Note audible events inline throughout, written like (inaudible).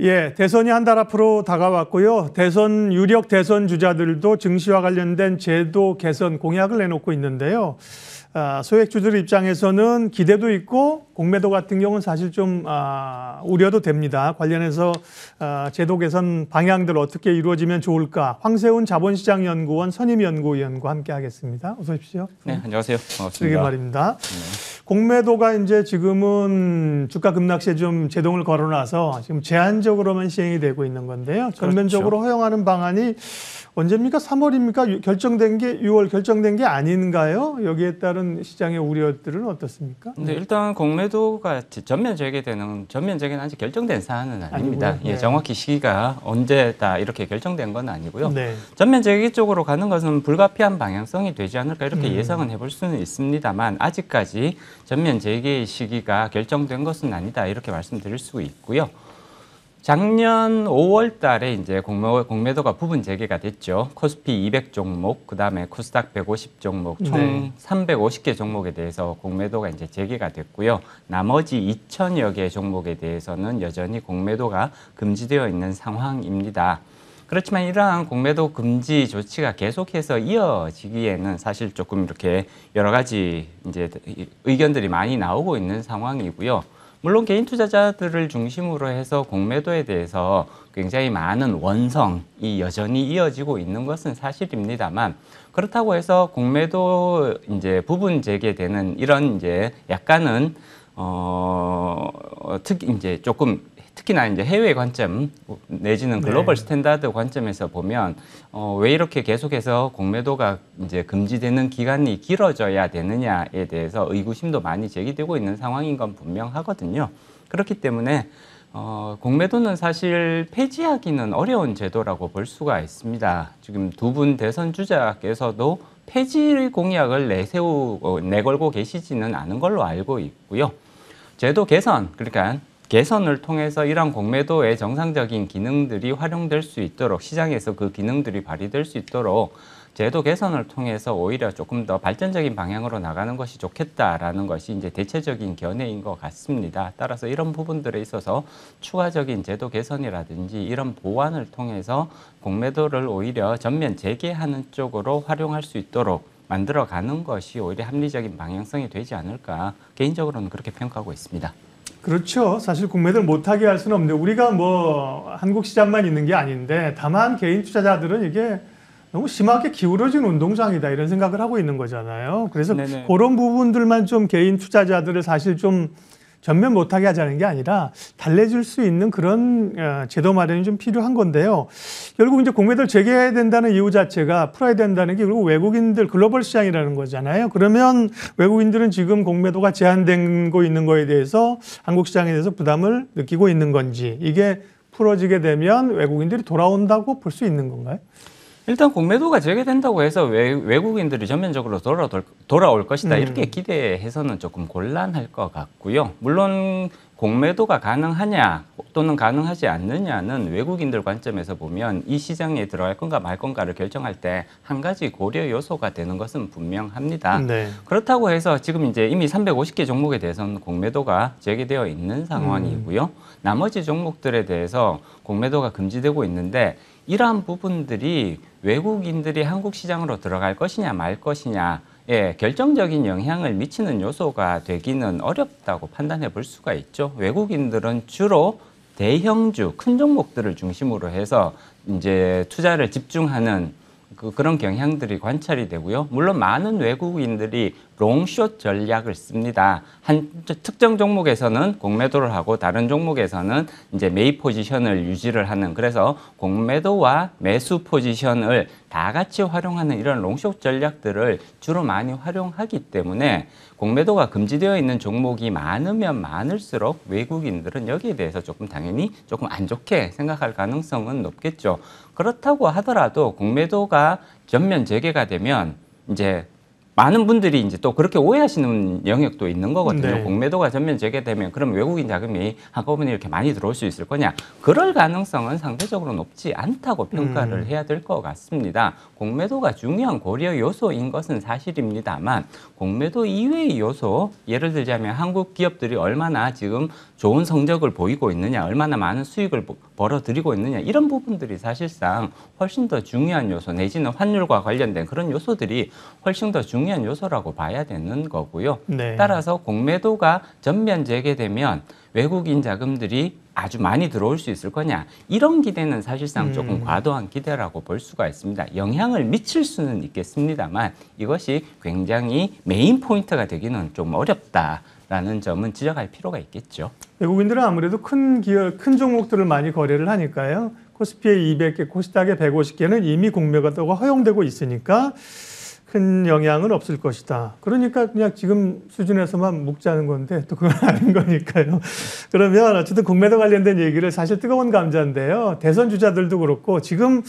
예, 대선이 한 달 앞으로 다가왔고요. 대선 유력 대선 주자들도 증시와 관련된 제도 개선 공약을 내놓고 있는데요. 아, 소액주들 입장에서는 기대도 있고 공매도 같은 경우는 사실 좀 아, 우려도 됩니다. 관련해서 아, 제도 개선 방향들 어떻게 이루어지면 좋을까? 황세훈 자본시장연구원 선임연구위원과 함께하겠습니다. 어서 오십시오. 네, 안녕하세요. 반갑습니다. 말입니다. 공매도가 이제 지금은 주가 급락시에 좀 제동을 걸어놔서 지금 제한적으로만 시행이 되고 있는 건데요. 전면적으로 허용하는 방안이 언제입니까? 3월입니까? 결정된 게 6월 결정된 게 아닌가요? 여기에 따른 시장의 우려들은 어떻습니까? 근데 일단 공매도가 전면 재개되는 전면 재개는 아직 결정된 사안은 아닙니다. 아니고요. 예, 네. 정확히 시기가 언제다 이렇게 결정된 건 아니고요. 네. 전면 재개 쪽으로 가는 것은 불가피한 방향성이 되지 않을까 이렇게 음. 예상은 해볼 수는 있습니다만 아직까지 전면 재개의 시기가 결정된 것은 아니다 이렇게 말씀드릴 수 있고요. 작년 5월 달에 이제 공매, 공매도가 부분 재개가 됐죠. 코스피 200 종목, 그 다음에 코스닥 150 종목, 총 네. 350개 종목에 대해서 공매도가 이제 재개가 됐고요. 나머지 2천여 개 종목에 대해서는 여전히 공매도가 금지되어 있는 상황입니다. 그렇지만 이러한 공매도 금지 조치가 계속해서 이어지기에는 사실 조금 이렇게 여러 가지 이제 의견들이 많이 나오고 있는 상황이고요. 물론 개인 투자자들을 중심으로 해서 공매도에 대해서 굉장히 많은 원성이 여전히 이어지고 있는 것은 사실입니다만 그렇다고 해서 공매도 이제 부분 재개되는 이런 이제 약간은 어 특히 이제 조금 특히나 이제 해외 관점 내지는 글로벌 네. 스탠다드 관점에서 보면 어, 왜 이렇게 계속해서 공매도가 이제 금지되는 기간이 길어져야 되느냐에 대해서 의구심도 많이 제기되고 있는 상황인 건 분명하거든요. 그렇기 때문에 어, 공매도는 사실 폐지하기는 어려운 제도라고 볼 수가 있습니다. 지금 두 분 대선 주자께서도 폐지 공약을 내세우 어, 내걸고 계시지는 않은 걸로 알고 있고요. 제도 개선 그러니까 개선을 통해서 이러한 공매도의 정상적인 기능들이 활용될 수 있도록 시장에서 그 기능들이 발휘될 수 있도록 제도 개선을 통해서 오히려 조금 더 발전적인 방향으로 나가는 것이 좋겠다라는 것이 이제 대체적인 견해인 것 같습니다. 따라서 이런 부분들에 있어서 추가적인 제도 개선이라든지 이런 보완을 통해서 공매도를 오히려 전면 재개하는 쪽으로 활용할 수 있도록 만들어 가는 것이 오히려 합리적인 방향성이 되지 않을까 개인적으로는 그렇게 평가하고 있습니다. 그렇죠. 사실 공매도를 못하게 할 수는 없는데 우리가 뭐 한국 시장만 있는 게 아닌데 다만 개인 투자자들은 이게 너무 심하게 기울어진 운동장이다 이런 생각을 하고 있는 거잖아요. 그래서 네네. 그런 부분들만 좀 개인 투자자들을 사실 좀 전면 못하게 하자는 게 아니라 달래줄 수 있는 그런 어, 제도 마련이 좀 필요한 건데요. 결국 이제 공매도를 재개해야 된다는 이유 자체가 풀어야 된다는 게 결국 외국인들 글로벌 시장이라는 거잖아요. 그러면 외국인들은 지금 공매도가 제한되고 있는 거에 대해서 한국 시장에 대해서 부담을 느끼고 있는 건지 이게 풀어지게 되면 외국인들이 돌아온다고 볼 수 있는 건가요? 일단 공매도가 재개된다고 해서 외, 외국인들이 전면적으로 돌아올, 돌아올 것이다 음. 이렇게 기대해서는 조금 곤란할 것 같고요. 물론 공매도가 가능하냐 또는 가능하지 않느냐는 외국인들 관점에서 보면 이 시장에 들어갈 건가 말 건가를 결정할 때 한 가지 고려 요소가 되는 것은 분명합니다. 네. 그렇다고 해서 지금 이제 이미 350개 종목에 대해서는 공매도가 재개되어 있는 상황이고요. 나머지 종목들에 대해서 공매도가 금지되고 있는데 이러한 부분들이 외국인들이 한국 시장으로 들어갈 것이냐 말 것이냐 에 결정적인 영향을 미치는 요소가 되기는 어렵다고 판단해 볼 수가 있죠. 외국인들은 주로 대형주 큰 종목들을 중심으로 해서 이제 투자를 집중하는 그, 그런 경향들이 관찰이 되고요. 물론 많은 외국인들이 롱숏 전략을 씁니다. 한 특정 종목에서는 공매도를 하고 다른 종목에서는 이제 매입 포지션을 유지를 하는 그래서 공매도와 매수 포지션을 다 같이 활용하는 이런 롱숏 전략들을 주로 많이 활용하기 때문에 공매도가 금지되어 있는 종목이 많으면 많을수록 외국인들은 여기에 대해서 조금 당연히 조금 안 좋게 생각할 가능성은 높겠죠. 그렇다고 하더라도 공매도가 전면 재개가 되면 이제 많은 분들이 이제 또 그렇게 오해하시는 영역도 있는 거거든요. 네. 공매도가 전면 재개되면 그럼 외국인 자금이 한꺼번에 이렇게 많이 들어올 수 있을 거냐? 그럴 가능성은 상대적으로 높지 않다고 평가를 음. 해야 될 것 같습니다. 공매도가 중요한 고려 요소인 것은 사실입니다만 공매도 이외의 요소, 예를 들자면 한국 기업들이 얼마나 지금 좋은 성적을 보이고 있느냐, 얼마나 많은 수익을 보- 벌어들이고 있느냐 이런 부분들이 사실상 훨씬 더 중요한 요소 내지는 환율과 관련된 그런 요소들이 훨씬 더 중요한 요소라고 봐야 되는 거고요. 네. 따라서 공매도가 전면 재개되면 외국인 자금들이 아주 많이 들어올 수 있을 거냐 이런 기대는 사실상 조금 음. 과도한 기대라고 볼 수가 있습니다. 영향을 미칠 수는 있겠습니다만 이것이 굉장히 메인 포인트가 되기는 좀 어렵다 라는 점은 지적할 필요가 있겠죠. 외국인들은 아무래도 큰 기업, 큰 종목들을 많이 거래를 하니까요. 코스피의 200개, 코스닥의 150개는 이미 공매도가 허용되고 있으니까 큰 영향은 없을 것이다. 그러니까 그냥 지금 수준에서만 묶자는 건데 또 그건 (laughs) 아닌 거니까요. 그러면 어쨌든 공매도 관련된 얘기를 사실 뜨거운 감자인데요. 대선 주자들도 그렇고 지금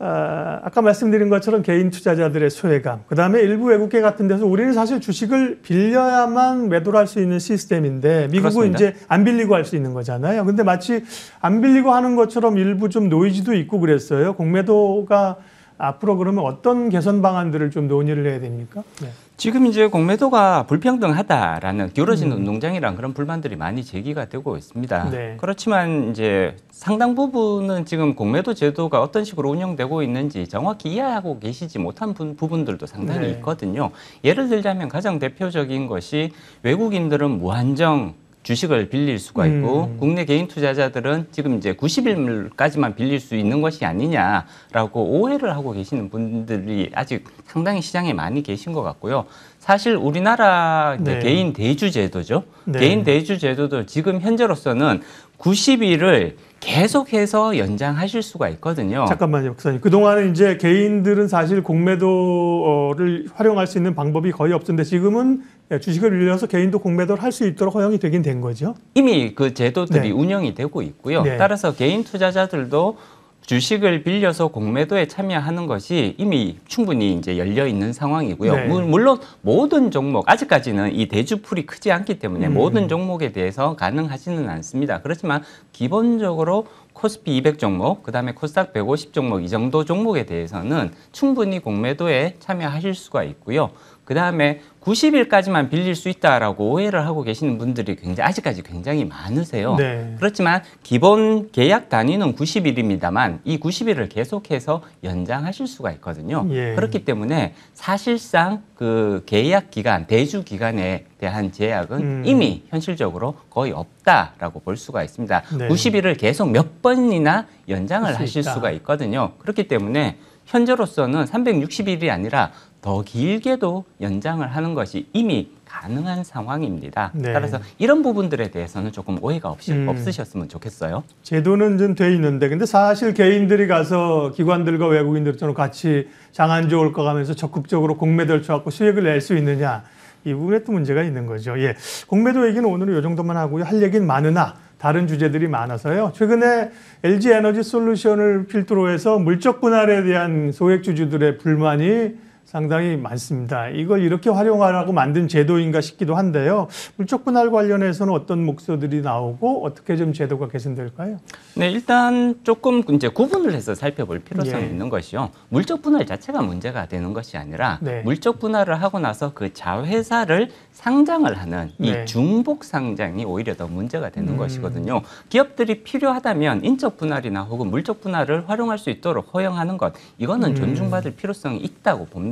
아, 아까 말씀드린 것처럼 개인 투자자들의 소외감, 그 다음에 일부 외국계 같은 데서 우리는 사실 주식을 빌려야만 매도를 할 수 있는 시스템인데 미국은 그렇습니다. 이제 안 빌리고 할 수 있는 거잖아요. 근데 마치 안 빌리고 하는 것처럼 일부 좀 노이즈도 있고 그랬어요. 공매도가 앞으로 그러면 어떤 개선 방안들을 좀 논의를 해야 됩니까? 네. 지금 이제 공매도가 불평등하다라는 기울어진 음. 운동장이란 그런 불만들이 많이 제기가 되고 있습니다. 네. 그렇지만 이제 상당 부분은 지금 공매도 제도가 어떤 식으로 운영되고 있는지 정확히 이해하고 계시지 못한 부- 부분들도 상당히 네. 있거든요. 예를 들자면 가장 대표적인 것이 외국인들은 무한정 주식을 빌릴 수가 있고 음. 국내 개인 투자자들은 지금 이제 90일까지만 빌릴 수 있는 것이 아니냐라고 오해를 하고 계시는 분들이 아직 상당히 시장에 많이 계신 것 같고요. 사실 우리나라 네. 개인 대주 제도죠. 네. 개인 대주 제도도 지금 현재로서는 90일을 계속해서 연장하실 수가 있거든요. 잠깐만요, 목사님. 그동안은 이제 개인들은 사실 공매도를 활용할 수 있는 방법이 거의 없었는데 지금은 주식을 빌려서 개인도 공매도를 할 수 있도록 허용이 되긴 된 거죠. 이미 그 제도들이 네. 운영이 되고 있고요. 네. 따라서 개인 투자자들도 주식을 빌려서 공매도에 참여하는 것이 이미 충분히 이제 열려 있는 상황이고요. 네. 물- 물론 모든 종목 아직까지는 이 대주풀이 크지 않기 때문에 음. 모든 종목에 대해서 가능하지는 않습니다. 그렇지만 기본적으로 코스피 200 종목, 그 다음에 코스닥 150 종목 이 정도 종목에 대해서는 충분히 공매도에 참여하실 수가 있고요. 그 다음에 90일까지만 빌릴 수 있다라고 오해를 하고 계시는 분들이 굉장히 아직까지 굉장히 많으세요. 네. 그렇지만 기본 계약 단위는 90일입니다만 이 90일을 계속해서 연장하실 수가 있거든요. 예. 그렇기 때문에 사실상 그 계약 기간, 대주 기간에 대한 제약은 음. 이미 현실적으로 거의 없다라고 볼 수가 있습니다. 네. 90일을 계속 몇 번이나 연장을 하실 있다. 수가 있거든요. 그렇기 때문에 현재로서는 360일이 아니라 더 길게도 연장을 하는 것이 이미 가능한 상황입니다. 네. 따라서 이런 부분들에 대해서는 조금 오해가 없이, 음. 없으셨으면 좋겠어요. 제도는 좀 돼 있는데 근데 사실 개인들이 가서 기관들과 외국인들처럼 같이 장안 좋을 거 가면서 적극적으로 공매도를 쳐갖고 수익을 낼 수 있느냐 이 부분에 또 문제가 있는 거죠. 예, 공매도 얘기는 오늘은 이 정도만 하고요. 할 얘기는 많으나 다른 주제들이 많아서요. 최근에 LG 에너지 솔루션을 필두로 해서 물적 분할에 대한 소액주주들의 불만이 상당히 많습니다. 이걸 이렇게 활용하라고 만든 제도인가 싶기도 한데요. 물적 분할 관련해서는 어떤 목소들이 나오고 어떻게 좀 제도가 개선될까요? 네, 일단 조금 이제 구분을 해서 살펴볼 필요성이 예. 있는 것이요. 물적 분할 자체가 문제가 되는 것이 아니라 네. 물적 분할을 하고 나서 그 자회사를 상장을 하는 이 네. 중복 상장이 오히려 더 문제가 되는 음. 것이거든요. 기업들이 필요하다면 인적 분할이나 혹은 물적 분할을 활용할 수 있도록 허용하는 것 이거는 음. 존중받을 필요성이 있다고 봅니다.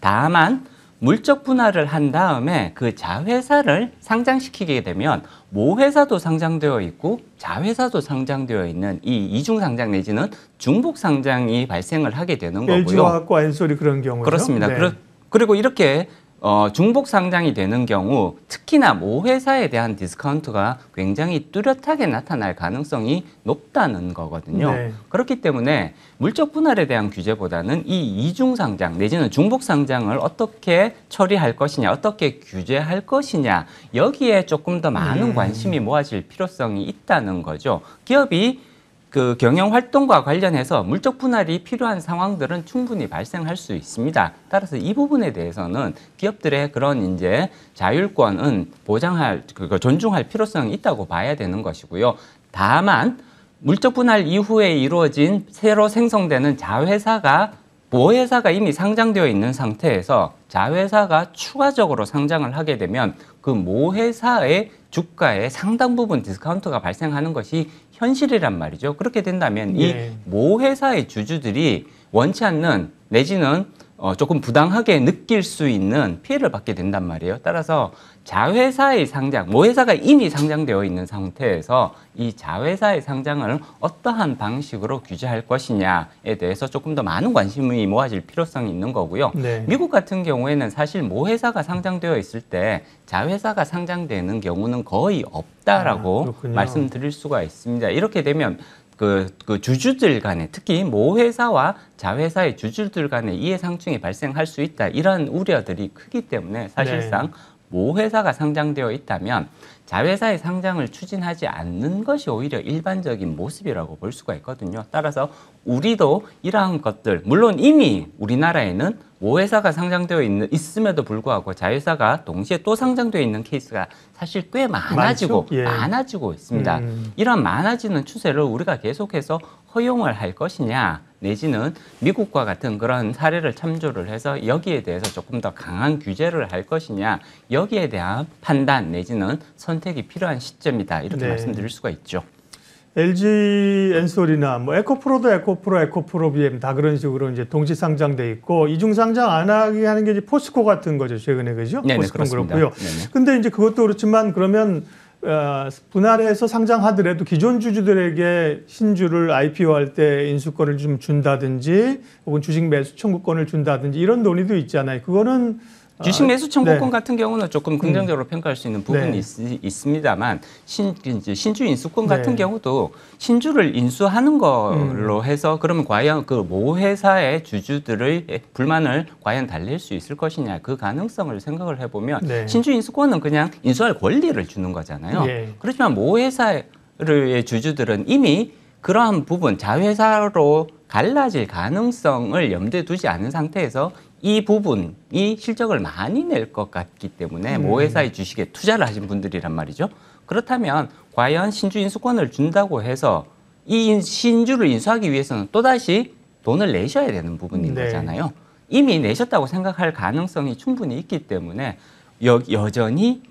다만 물적 분할을 한 다음에 그 자회사를 상장시키게 되면 모회사도 상장되어 있고 자회사도 상장되어 있는 이 이중 상장 내지는 중복 상장이 발생을 하게 되는 거고요. LG화학과 엔솔이 그런 경우죠. 그렇습니다. 네. 그리고 이렇게 어, 중복 상장이 되는 경우 특히나 모 회사에 대한 디스카운트가 굉장히 뚜렷하게 나타날 가능성이 높다는 거거든요. 네. 그렇기 때문에 물적 분할에 대한 규제보다는 이 이중 상장 내지는 중복 상장을 어떻게 처리할 것이냐, 어떻게 규제할 것이냐 여기에 조금 더 많은 음. 관심이 모아질 필요성이 있다는 거죠. 기업이 그 경영 활동과 관련해서 물적 분할이 필요한 상황들은 충분히 발생할 수 있습니다. 따라서 이 부분에 대해서는 기업들의 그런 이제 자율권은 보장할 그 존중할 필요성이 있다고 봐야 되는 것이고요. 다만 물적 분할 이후에 이루어진 새로 생성되는 자회사가 모회사가 이미 상장되어 있는 상태에서 자회사가 추가적으로 상장을 하게 되면 그 모 회사의 주가에 상당 부분 디스카운트가 발생하는 것이 현실이란 말이죠. 그렇게 된다면 이 예. 모회사의 주주들이 원치 않는 내지는 어, 조금 부당하게 느낄 수 있는 피해를 받게 된단 말이에요. 따라서 자회사의 상장, 모회사가 이미 상장되어 있는 상태에서 이 자회사의 상장을 어떠한 방식으로 규제할 것이냐에 대해서 조금 더 많은 관심이 모아질 필요성이 있는 거고요. 네. 미국 같은 경우에는 사실 모회사가 상장되어 있을 때 자회사가 상장되는 경우는 거의 아, 없다라고 그렇군요. 말씀드릴 수가 있습니다. 이렇게 되면 그, 그 주주들 간에 특히 모 회사와 자회사의 주주들 간에 이해상충이 발생할 수 있다. 이런 우려들이 크기 때문에 사실상 모회사가 상장되어 있다면 자회사의 상장을 추진하지 않는 것이 오히려 일반적인 모습이라고 볼 수가 있거든요. 따라서 우리도 이러한 것들, 물론 이미 우리나라에는 모회사가 상장되어 있는, 있음에도 불구하고 자회사가 동시에 또 상장되어 있는 케이스가 사실 꽤 많아지고? 예. 많아지고 있습니다. 음. 이런 많아지는 추세를 우리가 계속해서 허용을 할 것이냐, 내지는 미국과 같은 그런 사례를 참조를 해서 여기에 대해서 조금 더 강한 규제를 할 것이냐, 여기에 대한 판단 내지는 선택이 필요한 시점이다. 이렇게 네. 말씀드릴 수가 있죠. LG 엔솔이나 뭐 에코프로도 에코프로, 에코프로 BM 다 그런 식으로 이제 동시 상장돼 있고 이중 상장 안 하게 하는 게 이제 포스코 같은 거죠 최근에 그죠? 네네, 그렇습니다. 그렇고요. 네네. 근데 이제 그것도 그렇지만 그러면 어, 분할해서 상장하더라도 기존 주주들에게 신주를 IPO할 때 인수권을 좀 준다든지 혹은 주식 매수 청구권을 준다든지 이런 논의도 있잖아요. 그거는 주식 매수 청구권 네. 같은 경우는 조금 긍정적으로 평가할 수 있는 부분이 네. 있, 습니다만 신, 신주 인수권 같은 네. 경우도 신주를 인수하는 걸로 음. 해서 그러면 과연 그 모 회사의 주주들의 불만을 과연 달랠 수 있을 것이냐 그 가능성을 생각을 해보면 네. 신주 인수권은 그냥 인수할 권리를 주는 거잖아요. 예. 그렇지만 모 회사의 주주들은 이미 그러한 부분 자회사로 갈라질 가능성을 염두에 두지 않은 상태에서 이 부분이 실적을 많이 낼 것 같기 때문에 음. 모회사의 주식에 투자를 하신 분들이란 말이죠. 그렇다면 과연 신주 인수권을 준다고 해서 이 인- 신주를 인수하기 위해서는 또다시 돈을 내셔야 되는 부분인 네. 거잖아요. 이미 내셨다고 생각할 가능성이 충분히 있기 때문에 여, 여전히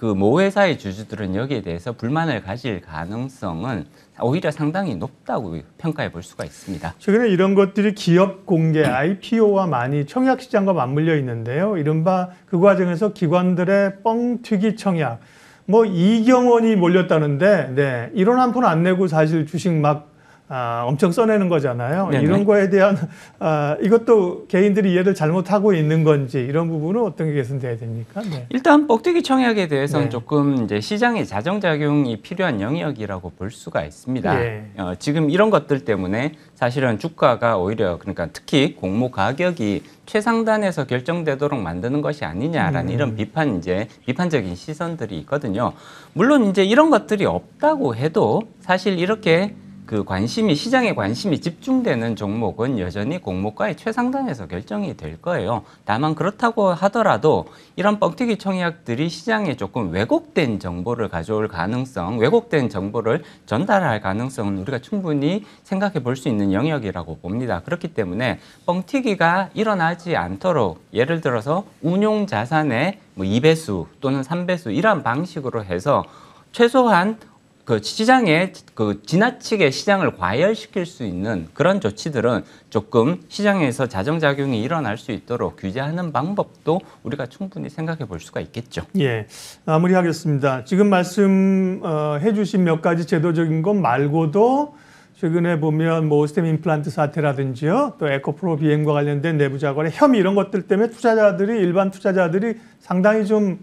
그 모회사의 주주들은 여기에 대해서 불만을 가질 가능성은 오히려 상당히 높다고 평가해 볼 수가 있습니다. 최근에 이런 것들이 기업 공개 (clears throat) IPO와 많이 청약 시장과 맞물려 있는데요. 이른바 그 과정에서 기관들의 뻥튀기 청약, 뭐 이경원이 몰렸다는데, 네 이런 한 푼 안 내고 사실 주식 막 아, 엄청 써내는 거잖아요. 네네. 이런 거에 대한 아, 이것도 개인들이 이해를 잘못하고 있는 건지 이런 부분은 어떤 게 개선돼야 됩니까? 네. 일단 뻑튀기 청약에 대해서는 네. 조금 이제 시장의 자정작용이 필요한 영역이라고 볼 수가 있습니다. 예. 어, 지금 이런 것들 때문에 사실은 주가가 오히려 그러니까 특히 공모 가격이 최상단에서 결정되도록 만드는 것이 아니냐라는 음. 이런 비판 이제 비판적인 시선들이 있거든요. 물론 이제 이런 것들이 없다고 해도 사실 이렇게 그 관심이 시장의 관심이 집중되는 종목은 여전히 공모가의 최상단에서 결정이 될 거예요. 다만 그렇다고 하더라도 이런 뻥튀기 청약들이 시장에 조금 왜곡된 정보를 가져올 가능성, 왜곡된 정보를 전달할 가능성은 우리가 충분히 생각해 볼 수 있는 영역이라고 봅니다. 그렇기 때문에 뻥튀기가 일어나지 않도록 예를 들어서 운용 자산의 뭐 2배수 또는 3배수 이러한 방식으로 해서 최소한 그 시장에 그 지나치게 시장을 과열시킬 수 있는 그런 조치들은 조금 시장에서 자정작용이 일어날 수 있도록 규제하는 방법도 우리가 충분히 생각해 볼 수가 있겠죠. 예, 마무리하겠습니다. 지금 말씀해 주신 몇 가지 제도적인 것 말고도 최근에 보면 뭐 오스템 임플란트 사태라든지요, 또 에코프로 비행과 관련된 내부 자관의 혐의 이런 것들 때문에 투자자들이 일반 투자자들이 상당히 좀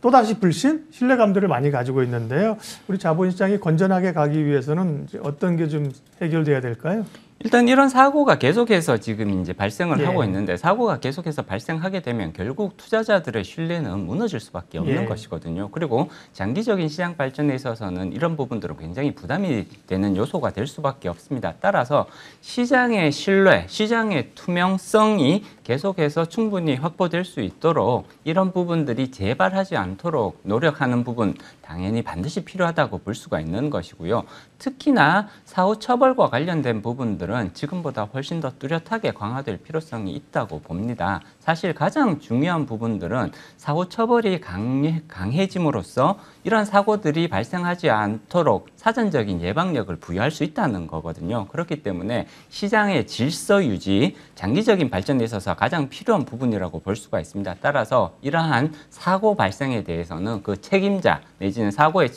또다시 불신, 신뢰감들을 많이 가지고 있는데요. 우리 자본 시장이 건전하게 가기 위해서는 어떤 게 좀 해결돼야 될까요? 일단 이런 사고가 계속해서 지금 이제 발생을 예. 하고 있는데 사고가 계속해서 발생하게 되면 결국 투자자들의 신뢰는 무너질 수밖에 없는 예. 것이거든요. 그리고 장기적인 시장 발전에 있어서는 이런 부분들은 굉장히 부담이 되는 요소가 될 수밖에 없습니다. 따라서 시장의 신뢰, 시장의 투명성이 계속해서 충분히 확보될 수 있도록 이런 부분들이 재발하지 않도록 노력하는 부분 당연히 반드시 필요하다고 볼 수가 있는 것이고요. 특히나 사후 처벌과 관련된 부분들은 지금보다 훨씬 더 뚜렷하게 강화될 필요성이 있다고 봅니다. 사실 가장 중요한 부분들은 사후 처벌이 강해, 강해짐으로써 이런 사고들이 발생하지 않도록 사전적인 예방력을 부여할 수 있다는 거거든요. 그렇기 때문에 시장의 질서 유지, 장기적인 발전에 있어서 가장 필요한 부분이라고 볼 수가 있습니다. 따라서 이러한 사고 발생에 대해서는 그 책임자 내지는 사고의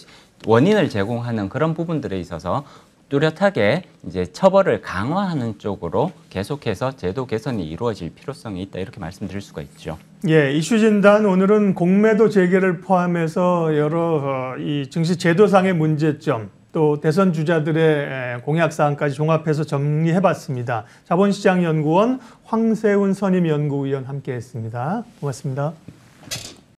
원인을 제공하는 그런 부분들에 있어서 뚜렷하게 이제 처벌을 강화하는 쪽으로 계속해서 제도 개선이 이루어질 필요성이 있다 이렇게 말씀드릴 수가 있죠. 예, 이슈 진단 오늘은 공매도 재개를 포함해서 여러 어, 이 증시 제도상의 문제점 또 대선 주자들의 에, 공약 사항까지 종합해서 정리해 봤습니다. 자본시장연구원 황세훈 선임 연구위원 함께 했습니다. 고맙습니다.